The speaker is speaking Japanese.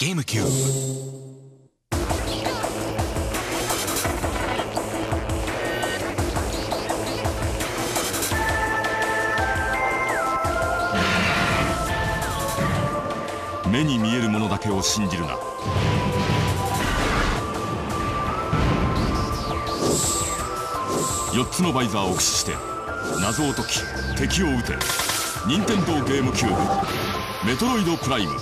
ゲームキューブ目に見えるものだけを信じるな。4つのバイザーを駆使して謎を解き敵を撃て。任天堂ゲームキューブ。メトロイドプライム。